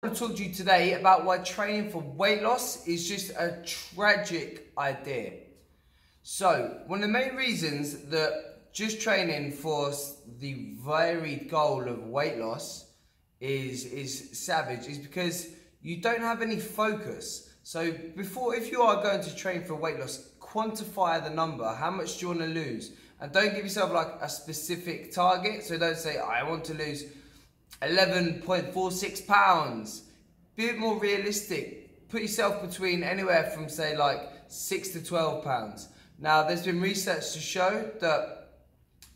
want to talk to you today about why training for weight loss is just a tragic idea. So, one of the main reasons that just training for the varied goal of weight loss is is savage is because you don't have any focus. So, before if you are going to train for weight loss, quantify the number. How much do you want to lose? And don't give yourself like a specific target. So don't say I want to lose 11.46 pounds. Be a bit more realistic. Put yourself between anywhere from say like 6 to 12 pounds. Now there's been research to show that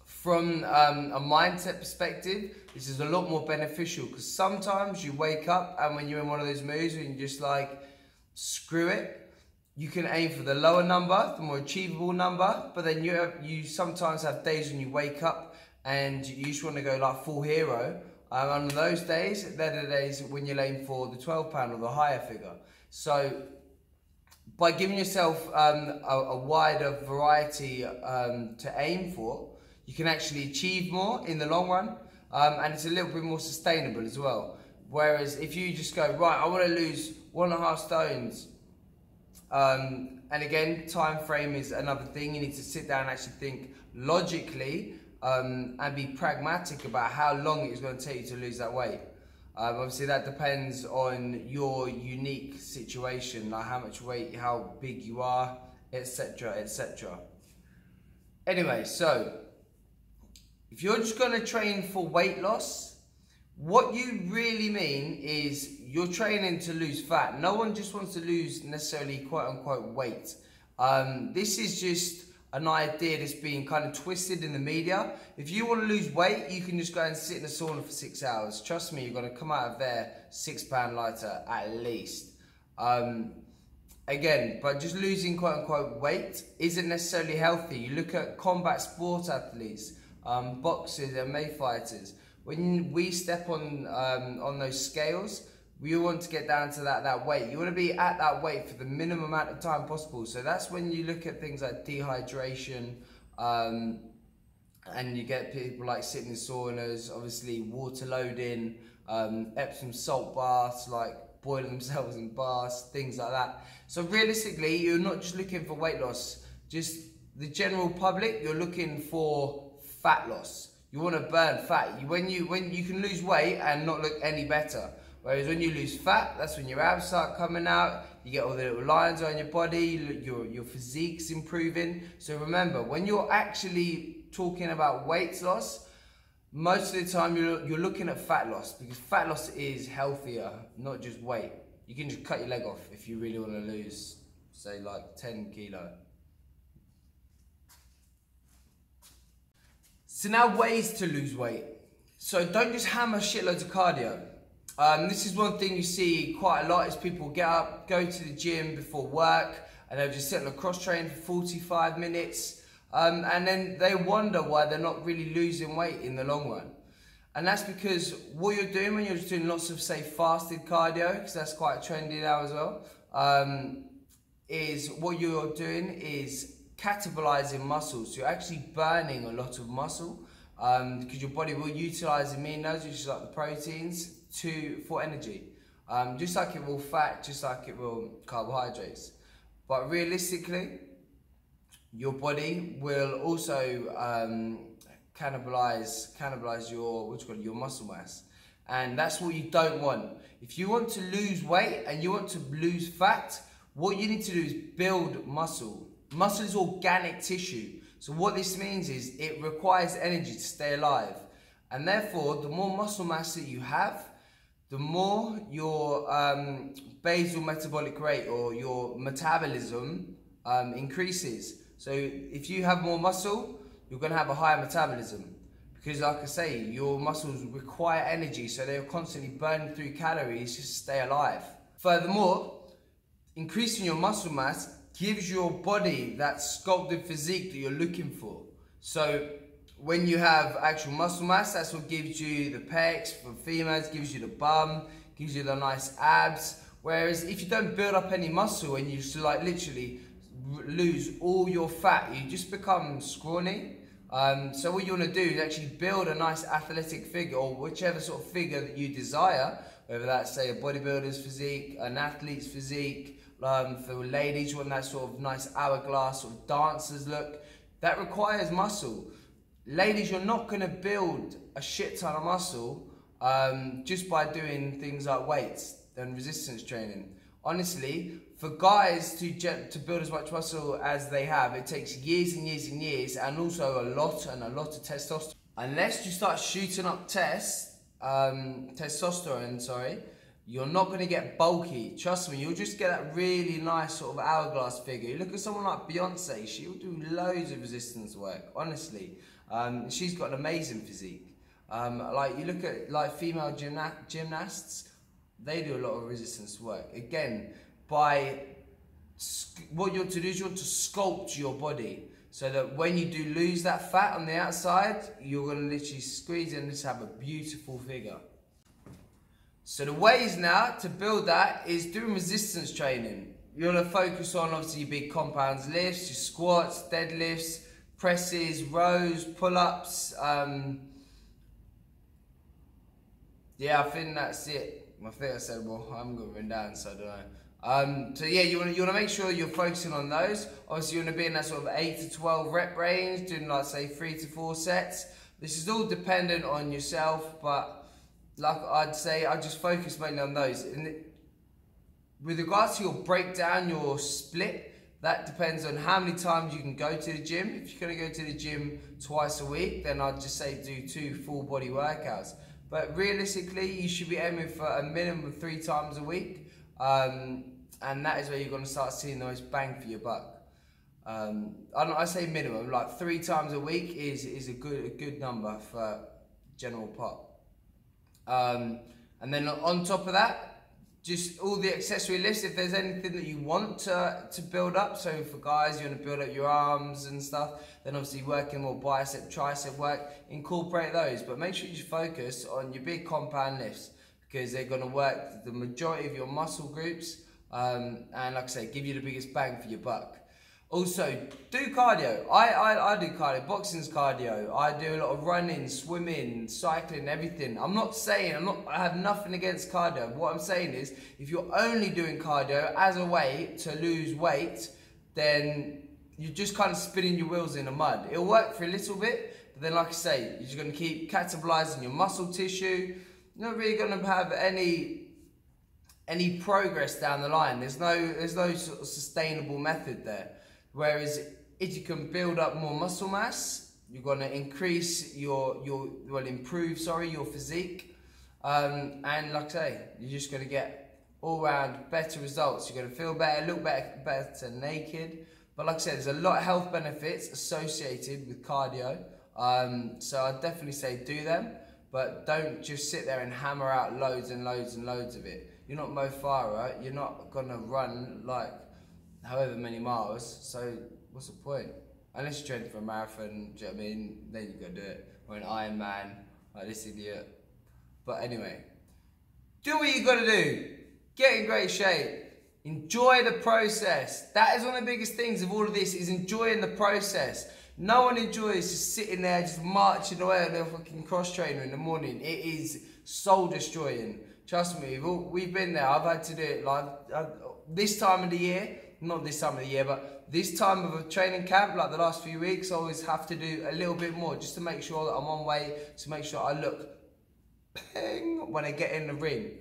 from um, a mindset perspective, this is a lot more beneficial because sometimes you wake up and when you're in one of those moods and you're just like, screw it, you can aim for the lower number, the more achievable number, but then you have, you sometimes have days when you wake up and you just want to go like full hero and on those days, they're the days when you're aiming for the 12 pound or the higher figure. So by giving yourself um, a, a, wider variety um, to aim for, you can actually achieve more in the long run, um, and it's a little bit more sustainable as well. Whereas if you just go right, I want to lose one and a half stones, um, and again, time frame is another thing. You need to sit down and actually think logically um, and be pragmatic about how long it's going to take you to lose that weight. Um, obviously, that depends on your unique situation, like how much weight, how big you are, etc., etc. Anyway, so if you're just going to train for weight loss, what you really mean is you're training to lose fat. No one just wants to lose necessarily quote unquote weight. Um, this is just an idea that's being kind of twisted in the media. If you want to lose weight, you can just go and sit in a sauna for six hours. Trust me, you're going to come out of there six pound lighter at least. Um, again, but just losing quote unquote weight isn't necessarily healthy. You look at combat sport athletes, um, boxers, MMA fighters. When we step on um, on those scales, we want to get down to that, that weight. You want to be at that weight for the minimum amount of time possible. So that's when you look at things like dehydration, um, and you get people like sitting in saunas, obviously water loading, um, Epsom salt baths, like boiling themselves in baths, things like that. So realistically, you're not just looking for weight loss, just the general public, you're looking for fat loss. You want to burn fat. When you when you can lose weight and not look any better. Whereas when you lose fat, that's when your abs start coming out, you get all the little lines on your body, your, your physique's improving. So remember, when you're actually talking about weight loss, most of the time you're, you're looking at fat loss because fat loss is healthier, not just weight. You can just cut your leg off if you really want to lose, say like 10 kilo. So now ways to lose weight. So don't just hammer shitloads of cardio. Um, this is one thing you see quite a lot is people get up, go to the gym before work, and they'll just sit on a cross train for 45 minutes, um, and then they wonder why they're not really losing weight in the long run. And that's because what you're doing when you're just doing lots of, say, fasted cardio, because that's quite trendy now as well, um, is what you're doing is catabolizing muscles. You're actually burning a lot of muscle because um, your body will utilize aminos, which is like the proteins, to for energy. Um, just like it will fat, just like it will carbohydrates. But realistically, your body will also um, cannibalize cannibalize your what you your muscle mass, and that's what you don't want. If you want to lose weight and you want to lose fat, what you need to do is build muscle. Muscle is organic tissue. So what this means is it requires energy to stay alive. And therefore, the more muscle mass that you have, the more your um, basal metabolic rate or your metabolism um, increases. So if you have more muscle, you're going to have a higher metabolism. Because like I say, your muscles require energy, so they're constantly burning through calories just to stay alive. Furthermore, increasing your muscle mass gives your body that sculpted physique that you're looking for. So when you have actual muscle mass, that's what gives you the pecs for females, gives you the bum, gives you the nice abs. Whereas if you don't build up any muscle and you just like literally lose all your fat, you just become scrawny. Um, so what you want to do is actually build a nice athletic figure or whichever sort of figure that you desire. whether that's say a bodybuilder's physique, an athlete's physique, um, for ladies you want that sort of nice hourglass sort of dancer's look, that requires muscle. Ladies, you're not going to build a shit ton of muscle um, just by doing things like weights and resistance training. Honestly, for guys to to build as much muscle as they have, it takes years and years and years, and also a lot and a lot of testosterone. Unless you start shooting up test, um, testosterone, sorry, you're not going to get bulky. Trust me, you'll just get that really nice sort of hourglass figure. You look at someone like Beyonce, she'll do loads of resistance work, honestly. Um, she's got an amazing physique. Um, like you look at like female gymna gymnasts, they do a lot of resistance work. Again, by what you want to do is you want to sculpt your body so that when you do lose that fat on the outside, you're going to literally squeeze and just have a beautiful figure. So the ways now to build that is doing resistance training. You're going to focus on obviously your big compounds lifts, your squats, deadlifts, presses, rows, pull-ups. Um, yeah, I think that's it. I think I said, well, I haven't got it written down, so I don't know. Um, so yeah, you want to you want to make sure you're focusing on those. Obviously, you want to be in that sort of eight to twelve rep range, doing like say three to four sets. This is all dependent on yourself, but like I'd say, I just focus mainly on those. And with regards to your breakdown, your split, that depends on how many times you can go to the gym. If you're to go to the gym twice a week, then I'd just say do two full body workouts. But realistically, you should be aiming for a minimum of three times a week. Um, and that is where you're to start seeing the most bang for your buck. Um, I, I say minimum, like three times a week is, is a good a good number for general pop. Um, and then on top of that, just all the accessory lifts. If there's anything that you want to, to build up, so for guys, you want to build up your arms and stuff, then obviously working more bicep, tricep work, incorporate those. But make sure you focus on your big compound lifts because they're going to work the majority of your muscle groups um, and like I say, give you the biggest bang for your buck. Also, do cardio. I, I, I do cardio. Boxing's cardio. I do a lot of running, swimming, cycling, everything. I'm not saying, I'm not, I have nothing against cardio. What I'm saying is, if you're only doing cardio as a way to lose weight, then you're just kind of spinning your wheels in the mud. It'll work for a little bit, but then like I say, you're just going to keep catabolizing your muscle tissue. You're not really going to have any any progress down the line. There's no there's no sort of sustainable method there. Whereas if you can build up more muscle mass, you're going to increase your your well improve sorry your physique, um, and like I say, you're just going to get all round better results. You're going to feel better, look better, better naked. But like I said, there's a lot of health benefits associated with cardio. Um, so I'd definitely say do them, but don't just sit there and hammer out loads and loads and loads of it. You're not Mo Farah. You're not gonna run like however many miles. So what's the point? Unless you're training for a marathon, do you know what I mean? Then you gotta do it. Or an Ironman, like this idiot. But anyway, do what you gotta do. Get in great shape. Enjoy the process. That is one of the biggest things of all of this is enjoying the process. No one enjoys just sitting there, just marching away on their fucking cross trainer in the morning. It is soul destroying. Trust me, we've, been there. I've had to do it like uh, this time of the year, not this time of the year, but this time of a training camp, like the last few weeks, I always have to do a little bit more just to make sure that I'm on way, to make sure I look ping when I get in the ring.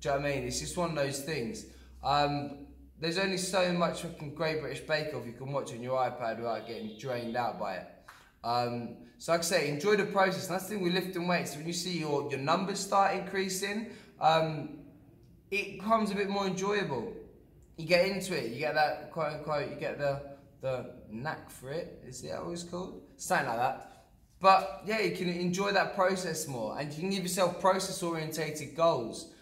Do you know what I mean? It's just one of those things. Um, there's only so much fucking Great British Bake Off you can watch on your iPad without getting drained out by it. Um, so like I say, enjoy the process. And that's the thing with lifting weights. When you see your, your numbers start increasing, um, it becomes a bit more enjoyable. You get into it, you get that quote unquote, you get the the knack for it. Is it always called? Something like that. But yeah, you can enjoy that process more, and you can give yourself process orientated goals.